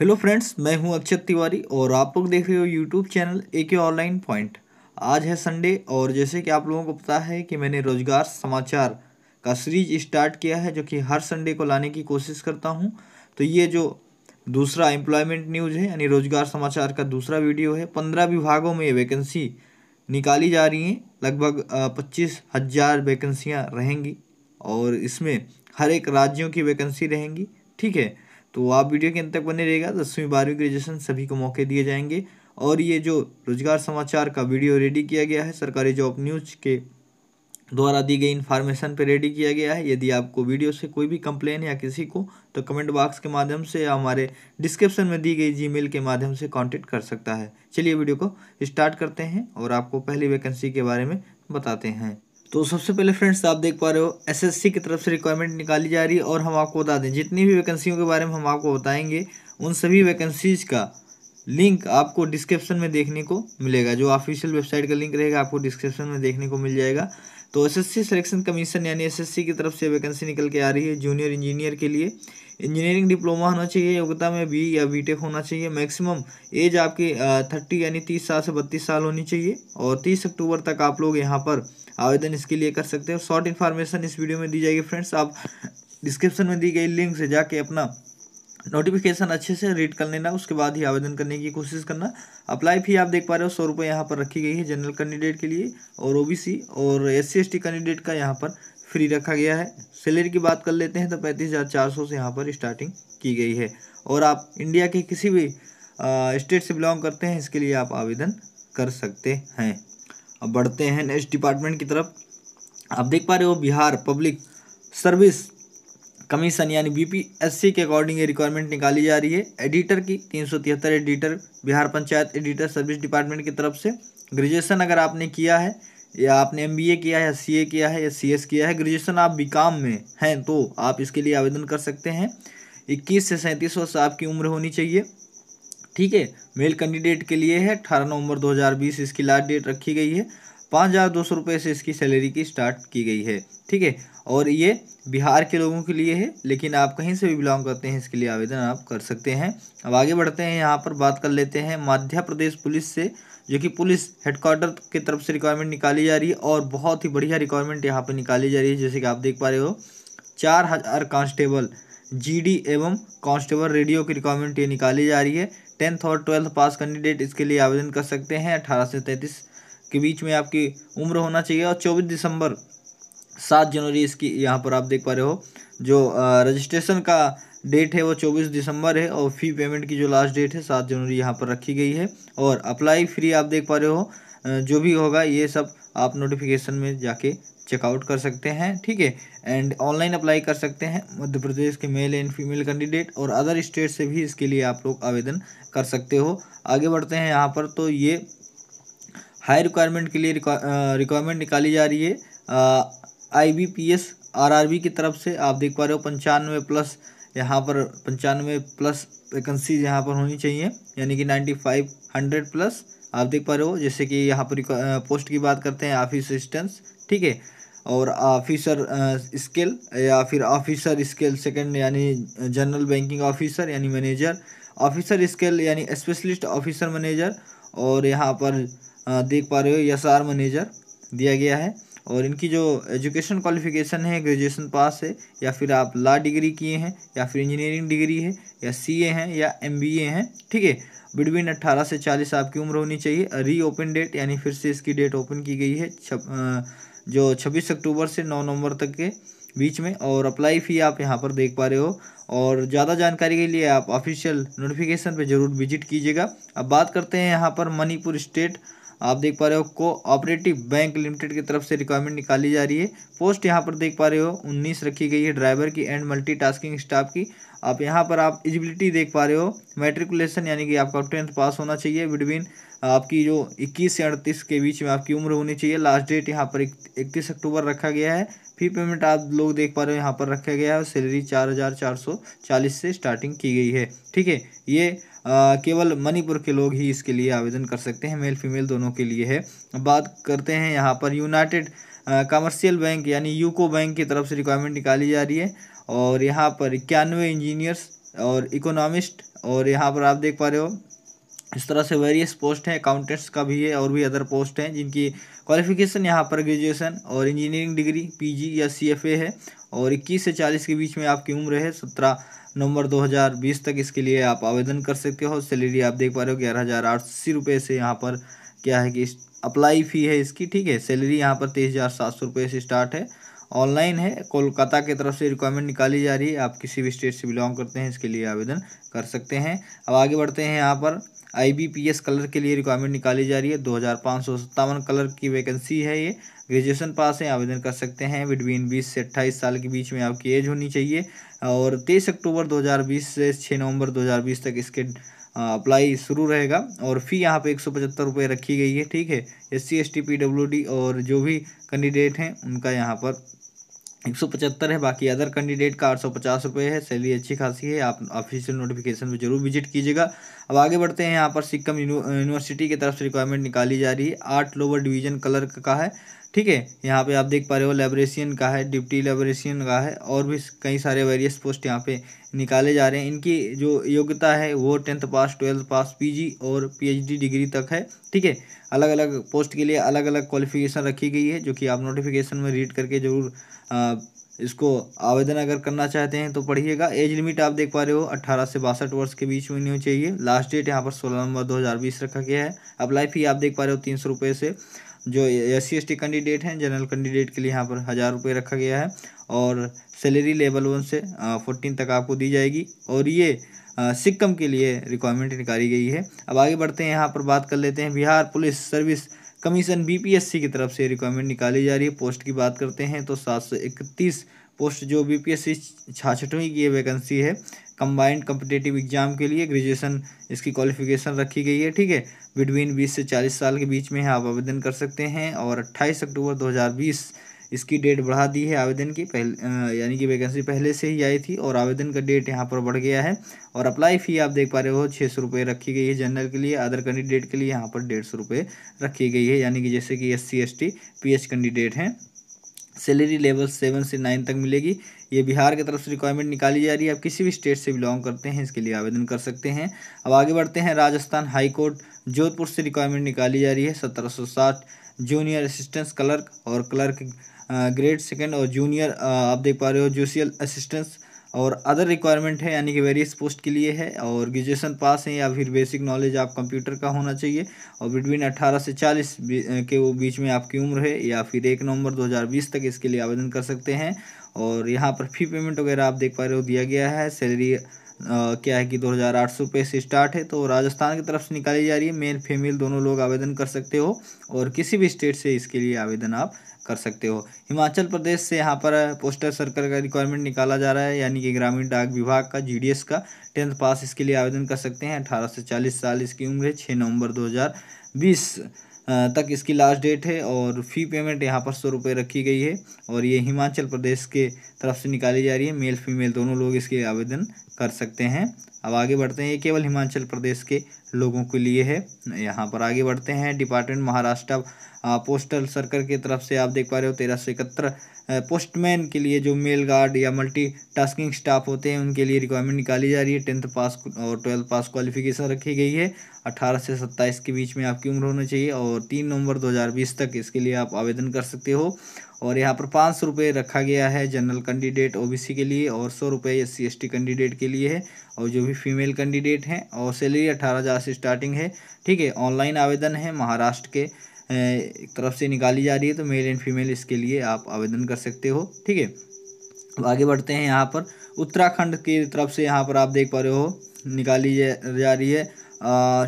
Hello friends मैं हूँ अक्षत तिवारी और आप लोग देख रहे हो यूट्यूब चैनल ए के ऑनलाइन पॉइंट आज है संडे और जैसे कि आप लोगों को पता है कि मैंने रोज़गार समाचार का सीरीज़ स्टार्ट किया है जो कि हर संडे को लाने की कोशिश करता हूँ। तो ये जो दूसरा एम्प्लॉयमेंट न्यूज़ है, यानी रोज़गार समाचार का दूसरा वीडियो है, पंद्रह विभागों में वैकेंसी निकाली जा रही हैं। लगभग पच्चीस हज़ार वैकेंसियाँ रहेंगी और इसमें हर एक राज्यों की वैकेंसी रहेंगी। ठीक है तो आप वीडियो के अंत तक बने रहेगा। दसवीं, बारहवीं ग्रेजुएशन सभी को मौके दिए जाएँगे। और ये जो रोज़गार समाचार का वीडियो रेडी किया गया है, सरकारी जॉब न्यूज़ के द्वारा दी गई इन्फॉर्मेशन पर रेडी किया गया है। यदि आपको वीडियो से कोई भी कंप्लेन या किसी को तो कमेंट बॉक्स के माध्यम से या हमारे डिस्क्रिप्शन में दी गई जीमेल के माध्यम से कांटेक्ट कर सकता है। चलिए वीडियो को स्टार्ट करते हैं और आपको पहली वैकेंसी के बारे में बताते हैं। तो सबसे पहले फ्रेंड्स आप देख पा रहे हो एसएससी की तरफ़ से रिक्वायरमेंट निकाली जा रही है और हम आपको बता दें, जितनी भी वैकेंसियों के बारे में हम आपको बताएँगे, उन सभी वैकेंसीज का लिंक आपको डिस्क्रिप्शन में देखने को मिलेगा। जो ऑफिशियल वेबसाइट का लिंक रहेगा, आपको डिस्क्रिप्शन में देखने को मिल जाएगा। तो एसएससी सिलेक्शन कमीशन यानी एसएससी की तरफ़ से वैकेंसी निकल के आ रही है। जूनियर इंजीनियर के लिए इंजीनियरिंग डिप्लोमा होना चाहिए, योग्यता में बी या बीटेक होना चाहिए। मैक्सिमम एज आपकी थर्टी यानी तीस साल से बत्तीस साल होनी चाहिए। और तीस अक्टूबर तक आप लोग यहाँ पर आवेदन इसके लिए कर सकते हो। शॉर्ट इन्फॉर्मेशन इस वीडियो में दी जाएगी फ्रेंड्स आप डिस्क्रिप्शन में दी गई लिंक से जाके अपना नोटिफिकेशन अच्छे से रीड कर लेना, उसके बाद ही आवेदन करने की कोशिश करना। अप्लाई फ़ी आप देख पा रहे हो, सौ रुपये यहाँ पर रखी गई है जनरल कैंडिडेट के लिए और ओबीसी और एस सी कैंडिडेट का यहाँ पर फ्री रखा गया है। सैलरी की बात कर लेते हैं तो पैंतीस हज़ार चार सौ से यहाँ पर स्टार्टिंग की गई है। और आप इंडिया के किसी भी स्टेट से बिलोंग करते हैं, इसके लिए आप आवेदन कर सकते हैं। अब बढ़ते हैं नेक्स्ट डिपार्टमेंट की तरफ़। आप देख पा रहे हो बिहार पब्लिक सर्विस कमीशन यानी बीपीएससी के अकॉर्डिंग ये रिक्वायरमेंट निकाली जा रही है। एडिटर की तीन सौ तिहत्तर editor Bihar panchayat editor service department की तरफ़ से। ग्रेजुएशन अगर आपने किया है, या आपने एमबीए किया है, या सीए किया है, या सीएस किया है ग्रेजुएशन आप बी में हैं तो आप इसके लिए आवेदन कर सकते हैं। इक्कीस से सैंतीस वर्ष आपकी उम्र होनी चाहिए। ठीक है, मेल कैंडिडेट के लिए है, अठारह नवंबर 2020 इसकी लास्ट डेट रखी गई है। पाँच हज़ार दो सौ रुपये से इसकी सैलरी की स्टार्ट की गई है, ठीक है? और ये बिहार के लोगों के लिए है, लेकिन आप कहीं से भी बिलोंग करते हैं, इसके लिए आवेदन आप कर सकते हैं। अब आगे बढ़ते हैं, यहाँ पर बात कर लेते हैं मध्य प्रदेश पुलिस से, जो कि पुलिस हेडक्वार्टर की तरफ़ से रिक्वायरमेंट निकाली जा रही है और बहुत ही बढ़िया रिक्वायरमेंट यहाँ पर निकाली जा रही है, जैसे कि आप देख पा रहे हो। चार हज़ार कांस्टेबल जीडी एवं कांस्टेबल रेडियो की रिक्वायरमेंट ये निकाली जा रही है। टेंथ और ट्वेल्थ पास कैंडिडेट इसके लिए आवेदन कर सकते हैं, अठारह से तैंतीस के बीच में आपकी उम्र होना चाहिए और चौबीस दिसंबर, सात जनवरी इसकी यहाँ पर आप देख पा रहे हो, जो रजिस्ट्रेशन का डेट है वो चौबीस दिसंबर है और फ़ी पेमेंट की जो लास्ट डेट है, सात जनवरी यहाँ पर रखी गई है और अप्लाई फ्री आप देख पा रहे हो जो भी होगा ये सब आप नोटिफिकेशन में जाके चेकआउट कर सकते हैं, ठीक है? एंड ऑनलाइन अप्लाई कर सकते हैं, मध्य प्रदेश के मेल एंड फीमेल कैंडिडेट और अदर स्टेट से भी इसके लिए आप लोग आवेदन कर सकते हो। आगे बढ़ते हैं यहाँ पर तो ये हाई रिक्वायरमेंट के लिए रिक्वायरमेंट निकाली जा रही है। I B P S R R B की तरफ़ से आप देख पा रहे हो पंचानवे प्लस यहाँ पर पंचानवे प्लस वैकेंसीज यहाँ पर होनी चाहिए, यानी कि नाइन्टी फाइव हंड्रेड प्लस आप देख पा रहे हो, जैसे कि यहाँ पर पोस्ट की बात करते हैं ऑफ़िस असिस्टेंस ठीक है? और ऑफिसर स्केल या फिर ऑफिसर स्केल सेकंड यानी जनरल बैंकिंग ऑफिसर यानी मैनेजर ऑफिसर स्केल यानी स्पेशलिस्ट ऑफिसर मैनेजर और यहाँ पर देख पा रहे हो एस आर मैनेजर दिया गया है और इनकी जो एजुकेशन क्वालिफिकेशन है ग्रेजुएशन पास है, या फिर आप लॉ डिग्री किए हैं, या फिर इंजीनियरिंग डिग्री है, या सी ए हैं, या एम बी ए हैं, ठीक है? बिटवीन अट्ठारह से चालीस आपकी उम्र होनी चाहिए। री ओपन डेट यानी फिर से इसकी डेट ओपन की गई है, छप जो छब्बीस अक्टूबर से नौ नवंबर तक के बीच में, और अप्लाई फ़ी आप यहाँ पर देख पा रहे हो। और ज़्यादा जानकारी के लिए आप ऑफिशियल नोटिफिकेशन पे ज़रूर विज़िट कीजिएगा। अब बात करते हैं यहाँ पर मणिपुर स्टेट आप देख पा रहे हो कोऑपरेटिव बैंक लिमिटेड की तरफ़ से रिक्वायरमेंट निकाली जा रही है। पोस्ट यहाँ पर देख पा रहे हो, उन्नीस रखी गई है ड्राइवर की एंड मल्टीटास्किंग स्टाफ की। आप यहाँ पर आप एजिबिलिटी देख पा रहे हो मेट्रिकुलेशन यानी कि आपका टेंथ पास होना चाहिए बिटवीन आपकी जो 21 से अड़तीस के बीच में आपकी उम्र होनी चाहिए। लास्ट डेट यहाँ पर इकतीस अक्टूबर रखा गया है। फ़ी पेमेंट आप लोग देख पा रहे हो यहाँ पर रखा गया है सैलरी चार हज़ार चार सौ चालीस से स्टार्टिंग की गई है। ठीक है, ये केवल मणिपुर के लोग ही इसके लिए आवेदन कर सकते हैं, मेल फीमेल दोनों के लिए है। बात करते हैं यहाँ पर यूनाइटेड कमर्शियल बैंक यानी यूको बैंक की तरफ़ से रिक्वायरमेंट निकाली जा रही है और यहाँ पर इक्यानवे इंजीनियर्स और इकोनॉमिस्ट और यहाँ पर आप देख पा रहे हो, इस तरह से वेरियस पोस्ट हैं, अकाउंटेंट्स का भी है और भी अदर पोस्ट हैं जिनकी क्वालिफिकेशन यहाँ पर ग्रेजुएशन और इंजीनियरिंग डिग्री, पीजी या सीएफए है और 21 से 40 के बीच में आपकी उम्र है 17 नवंबर 2020 तक इसके लिए आप आवेदन कर सकते हो। सैलरी आप देख पा रहे हो ग्यारह हज़ार आठ अस्सी रुपये से यहाँ पर क्या है कि अप्लाई फ़ी है इसकी, ठीक है? सैलरी यहाँ पर तेईस हज़ार सात सौ रुपये से स्टार्ट है। ऑनलाइन है। कोलकाता की तरफ़ से रिक्वायरमेंट निकाली जा रही है। आप किसी भी स्टेट से बिलोंग करते हैं, इसके लिए आवेदन कर सकते हैं। अब आगे बढ़ते हैं यहाँ पर। आई बी पी एस कलर के लिए रिक्वायरमेंट निकाली जा रही है। दो हज़ार पाँच सौ सत्तावन कलर की वैकेंसी है ये। ग्रेजुएशन पास है, आवेदन कर सकते हैं। बिटवीन बीस से अट्ठाईस साल के बीच में आपकी एज होनी चाहिए। और तेईस अक्टूबर दो हज़ार बीस से छः नवंबर दो हज़ार बीस तक इसके अप्लाई शुरू रहेगा और फ़ी यहाँ पे एक सौ पचहत्तर रुपये रखी गई है, ठीक है? S C S T P W D और जो भी कैंडिडेट हैं, उनका यहाँ पर एक सौ पचहत्तर है, बाकी अदर कैंडिडेट का आठ सौ पचास रुपये है। सैलरी अच्छी खासी है, आप ऑफिशियल नोटिफिकेशन में ज़रूर विज़िट कीजिएगा। अब आगे बढ़ते हैं, यहाँ पर सिक्किम यूनिवर्सिटी की तरफ़ से रिक्वायरमेंट निकाली जा रही है। आठ लोअर डिवीज़न कलर का है। ठीक है? यहाँ पे आप देख पा रहे हो लेबरेशियन का है डिप्टी लेबरेशियन का है और भी कई सारे वेरियस पोस्ट यहाँ पे निकाले जा रहे हैं। इनकी जो योग्यता है वो tenth pass twelfth pass PG और पीएचडी डिग्री तक है, ठीक है? अलग अलग पोस्ट के लिए अलग अलग क्वालिफिकेशन रखी गई है, जो कि आप नोटिफिकेशन में रीड करके ज़रूर इसको आवेदन अगर करना चाहते हैं तो पढ़िएगा। एज लिमिट आप देख पा रहे हो अट्ठारह से बासठ वर्ष के बीच में नहीं चाहिए। लास्ट डेट यहाँ पर सोलह नवंबर दो हज़ार बीस रखा गया है। अप्लाई फ़ी आप देख पा रहे हो तीन सौ रुपये से। जो एस सी एस कैंडिडेट हैं, जनरल कैंडिडेट के लिए यहाँ पर हज़ार रुपये रखा गया है और सैलरी लेवल वन से फोर्टीन तक आपको दी जाएगी और ये सिक्कम के लिए रिक्वायरमेंट निकाली गई है। अब आगे बढ़ते हैं, यहाँ पर बात कर लेते हैं, Bihar police service commission BPSC की तरफ़ से रिक्वायरमेंट निकाली जा रही है। पोस्ट की बात करते हैं तो सात सौ इकतीस पोस्ट जो बीपीएससी छाछठवीं की वैकेंसी है कंबाइंड कम्पिटेटिव एग्ज़ाम के लिए ग्रेजुएशन इसकी क्वालिफिकेशन रखी गई है, ठीक है? बिटवीन बीस से चालीस साल के बीच में आप आवेदन कर सकते हैं और अट्ठाईस अक्टूबर दो हज़ार बीस इसकी डेट बढ़ा दी है आवेदन की, पहले यानी कि वैकेंसी पहले से ही आई थी और आवेदन का डेट यहाँ पर बढ़ गया है और अप्लाई फ़ी आप देख पा रहे हो छः सौ रुपये रखी गई है जनरल के लिए अदर कैंडिडेट के लिए यहाँ पर डेढ़ सौ रुपये रखी गई है, यानी कि जैसे कि S C S T P H candidate हैं। सैलरी लेवल सेवन से नाइन तक मिलेगी। ये बिहार की तरफ़ से रिक्वायरमेंट निकाली जा रही है। आप किसी भी स्टेट से बिलोंग करते हैं, इसके लिए आवेदन कर सकते हैं। अब आगे बढ़ते हैं। राजस्थान हाई कोर्ट जोधपुर से रिक्वायरमेंट निकाली जा रही है। सत्रह सौ साठ जूनियर असिस्टेंस क्लर्क और क्लर्क ग्रेड सेकेंड और जूनियर आप देख पा रहे हो जूसियल असिस्टेंस और अदर रिक्वायरमेंट है, यानी कि वेरियस पोस्ट के लिए है, और ग्रेजुएशन पास है या फिर बेसिक नॉलेज आप कंप्यूटर का होना चाहिए, और बिटवीन 18 से 40 के वो बीच में आपकी उम्र है, या फिर एक नवंबर 2020 तक इसके लिए आवेदन कर सकते हैं, और यहाँ पर फ़ी पेमेंट वगैरह आप देख पा रहे हो दिया गया है सैलरी क्या है कि दो हज़ार आठ सौ रुपये से स्टार्ट है तो राजस्थान की तरफ़ से निकाली जा रही है मेल फीमेल दोनों लोग आवेदन कर सकते हो, और किसी भी स्टेट से इसके लिए आवेदन आप कर सकते हो। हिमाचल प्रदेश से यहाँ पर पोस्टर सर्कल का रिक्वायरमेंट निकाला जा रहा है, यानी कि ग्रामीण डाक विभाग का जीडीएस का टेंथ पास इसके लिए आवेदन कर सकते हैं। अठारह से चालीस साल इसकी उम्र है छः नवंबर दो हज़ार बीस तक इसकी लास्ट डेट है और फ़ी पेमेंट यहाँ पर सौ रुपये रखी गई है और ये हिमाचल प्रदेश के तरफ़ से निकाली जा रही है मेल फीमेल दोनों लोग इसके आवेदन कर सकते हैं। अब आगे बढ़ते हैं। ये केवल हिमाचल प्रदेश के लोगों के लिए है। यहाँ पर आगे बढ़ते हैं। डिपार्टमेंट महाराष्ट्र पोस्टल सर्कल की तरफ़ से आप देख पा रहे हो, तेरह सौ इकहत्तर पोस्टमैन के लिए जो मेल गार्ड या मल्टी टास्किंग स्टाफ होते हैं, उनके लिए रिक्वायरमेंट निकाली जा रही है। टेंथ पास और ट्वेल्थ पास क्वालिफिकेशन रखी गई है। अठारह से सत्ताईस के बीच में आपकी उम्र होनी चाहिए और तीन नवंबर 2020 तक इसके लिए आप आवेदन कर सकते हो। और यहाँ पर पाँच सौ रुपये रखा गया है जनरल कैंडिडेट ओबीसी के लिए और सौ रुपये एस सी कैंडिडेट के लिए है और जो भी फीमेल कैंडिडेट हैं और सैलरी अठारह हज़ार से स्टार्टिंग है। ठीक है, ऑनलाइन आवेदन है महाराष्ट्र के तरफ़ से निकाली जा रही है तो मेल एंड फीमेल इसके लिए आप आवेदन कर सकते हो। ठीक है, अब आगे बढ़ते हैं यहाँ पर। उत्तराखंड की तरफ़ से यहाँ पर आप देख पा रहे हो, निकाली जा रही है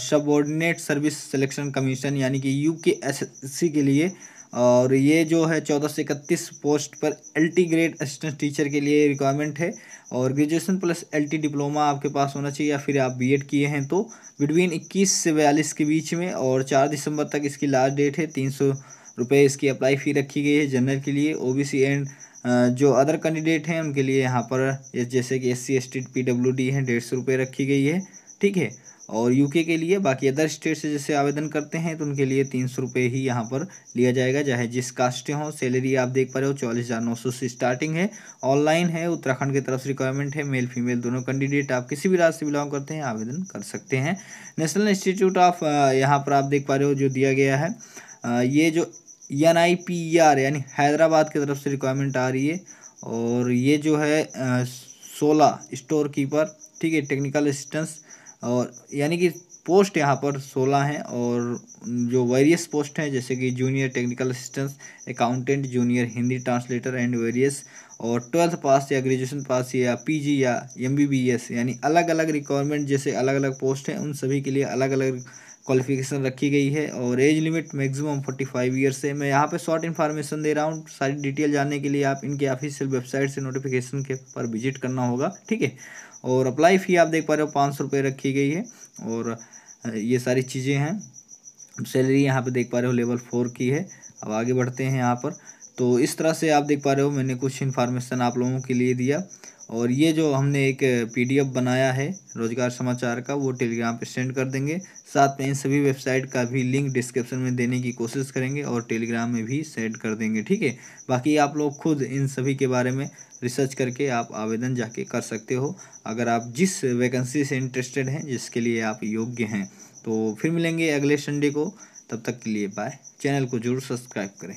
सबॉर्डिनेट सर्विस सिलेक्शन कमीशन यानी कि यू के एस सी के लिए और ये जो है चौदह से इकतीस पोस्ट पर L T grade assistant teacher के लिए रिक्वायरमेंट है और graduation plus L T diploma आपके पास होना चाहिए या फिर आप बी एड किए हैं तो बिटवीन इक्कीस से बयालीस के बीच में और चार दिसंबर तक इसकी लास्ट डेट है। तीन सौ रुपये इसकी अप्लाई फ़ी रखी गई है जनरल के लिए। ओ बी सी एंड जो अदर कैंडिडेट हैं उनके लिए यहाँ पर जैसे कि S C S T P W D हैं, डेढ़ सौ रुपये रखी गई है। ठीक है? और यूके के लिए बाकी अदर स्टेट से जैसे आवेदन करते हैं तो उनके लिए तीन सौ रुपये ही यहाँ पर लिया जाएगा। चाहे जिस कास्ट हो सैलरी आप देख पा रहे हो, चौलीस हज़ार नौ सौ से स्टार्टिंग है। ऑनलाइन है, उत्तराखंड की तरफ़ से रिक्वायरमेंट है मेल फीमेल दोनों कैंडिडेट आप किसी भी राज्य से बिलोंग करते हैं, आवेदन कर सकते हैं। नेशनल इंस्टीट्यूट ऑफ़ यहाँ पर आप देख पा रहे हो जो दिया गया है। ये जो एन आई पी आर यानी हैदराबाद की तरफ़ से रिक्वायरमेंट आ रही है। और ये जो है सोलह स्टोर कीपर ठीक है टेक्निकल असिस्टेंस और यानी कि पोस्ट यहाँ पर सोलह हैं और जो वेरियस पोस्ट हैं, जैसे कि junior technical assistance accountant junior Hindi translator and various और ट्वेल्थ पास या ग्रेजुएशन पास या पीजी या एमबीबीएस यानी अलग अलग रिक्वायरमेंट जैसे अलग अलग पोस्ट हैं, उन सभी के लिए अलग अलग क्वालिफिकेशन रखी गई है और age limit maximum forty five years है। मैं यहाँ पे शॉर्ट इन्फॉर्मेशन दे रहा हूँ। सारी डिटेल जानने के लिए आप इनके ऑफिशियल वेबसाइट से नोटिफिकेशन के पर विज़िट करना होगा, ठीक है? और अप्लाई फ़ी आप देख पा रहे हो, पाँच सौ रखी गई है और ये सारी चीज़ें हैं। सैलरी यहाँ पर देख पा रहे हो लेवल फोर की है। अब आगे बढ़ते हैं यहाँ पर। तो इस तरह से आप देख पा रहे हो, मैंने कुछ इन्फॉर्मेशन आप लोगों के लिए दिया। और ये जो हमने एक पीडीएफ बनाया है रोज़गार समाचार का, वो टेलीग्राम पे सेंड कर देंगे। साथ में इन सभी वेबसाइट का भी लिंक डिस्क्रिप्शन में देने की कोशिश करेंगे और टेलीग्राम में भी सेंड कर देंगे, ठीक है? बाकी आप लोग खुद इन सभी के बारे में रिसर्च करके आप आवेदन जाके कर सकते हो। अगर आप जिस वैकेंसी से इंटरेस्टेड हैं, जिसके लिए आप योग्य हैं। तो फिर मिलेंगे अगले संडे को। तब तक के लिए बाय। चैनल को ज़रूर सब्सक्राइब करें।